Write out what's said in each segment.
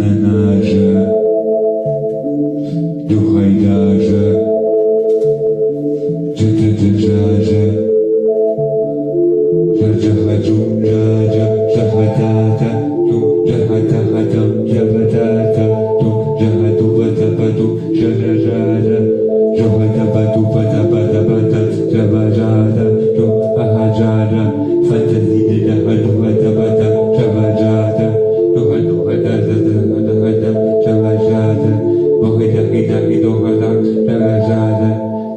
ménage. Raidage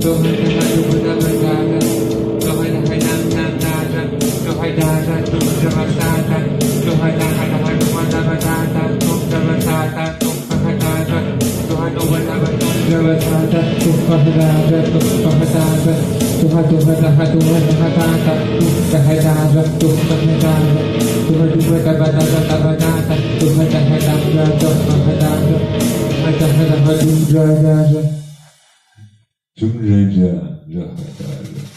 Tuhan Tuhan Tuhan 真认真，热好的人